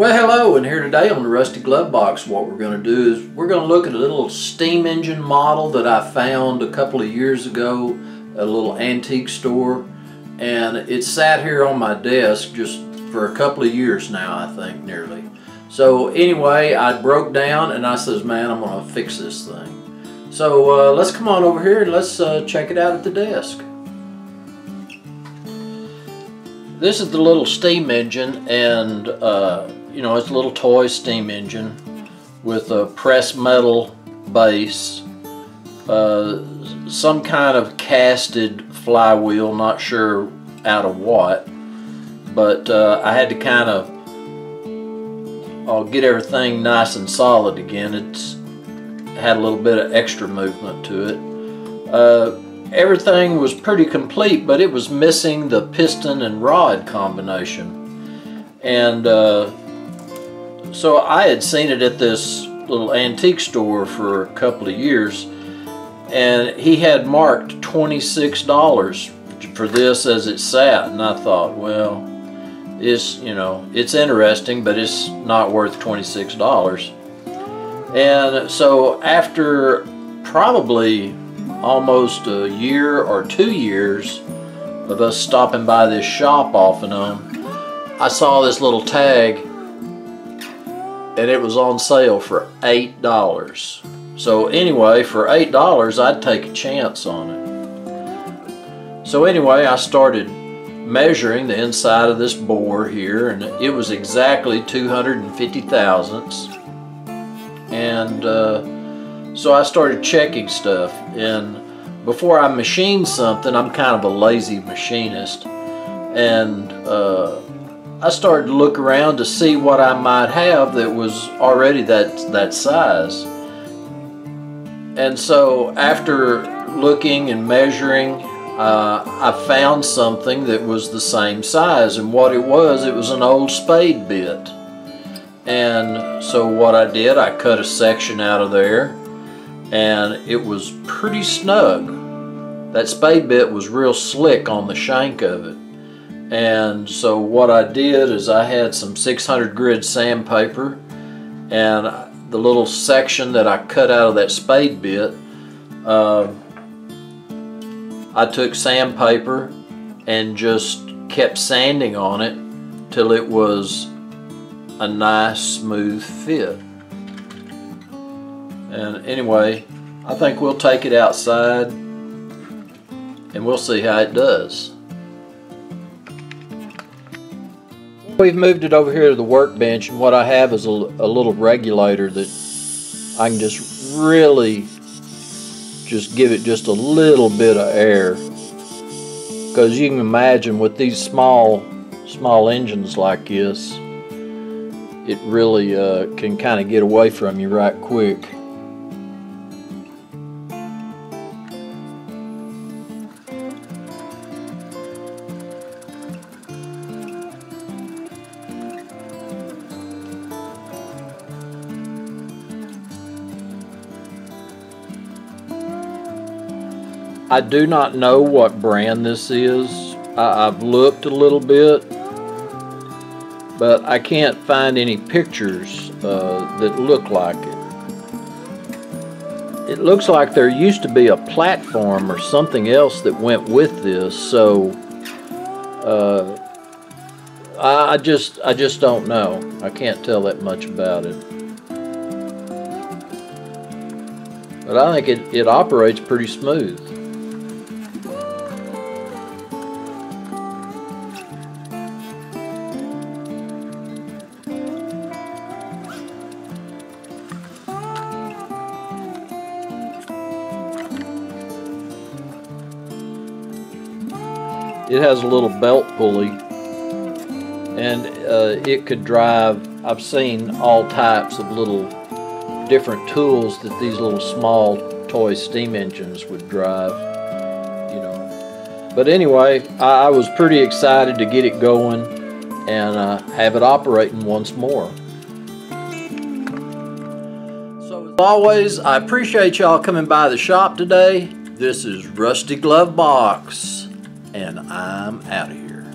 Well, hello, and here today on the Rusty Glove Box, what we're going to do is we're going to look at a little steam engine model that I found a couple of years ago at a little antique store. And it's sat here on my desk just for a couple of years now, I think, nearly. So anyway, I broke down and I says, man, I'm going to fix this thing. So uh, let's come on over here and let's uh, check it out at the desk. This is the little steam engine and uh, you know, it's a little toy steam engine with a pressed metal base, uh, some kind of casted flywheel, not sure out of what, but uh, I had to kind of I'll get everything nice and solid again. It's had a little bit of extra movement to it. Uh, everything was pretty complete, but it was missing the piston and rod combination. And uh, so I had seen it at this little antique store for a couple of years and he had marked $26 for this as it sat and I thought well it's you know it's interesting but it's not worth $26 and so after probably almost a year or two years of us stopping by this shop off and on I saw this little tag and it was on sale for eight dollars. So anyway for eight dollars I'd take a chance on it. So anyway I started measuring the inside of this bore here and it was exactly 250 thousandths. And uh, so I started checking stuff and before I machine something I'm kind of a lazy machinist and uh, I started to look around to see what I might have that was already that, that size. And so after looking and measuring, uh, I found something that was the same size. And what it was, it was an old spade bit. And so what I did, I cut a section out of there and it was pretty snug. That spade bit was real slick on the shank of it. And so what I did is I had some 600 grit sandpaper and the little section that I cut out of that spade bit, uh, I took sandpaper and just kept sanding on it till it was a nice smooth fit. And anyway, I think we'll take it outside and we'll see how it does. We've moved it over here to the workbench and what I have is a, a little regulator that I can just really just give it just a little bit of air because you can imagine with these small small engines like this it really uh, can kind of get away from you right quick. I do not know what brand this is. I, have looked a little bit, but I can't find any pictures uh, that look like it. It looks like there used to be a platform or something else that went with this, so uh, I just I just don't know. I can't tell that much about it. But I think it, it operates pretty smooth. It has a little belt pulley and uh, it could drive, I've seen all types of little different tools that these little small toy steam engines would drive, you know. But anyway, I, I was pretty excited to get it going and uh, have it operating once more. So as always, I appreciate y'all coming by the shop today. This is Rusty Glove Box and I'm out of here.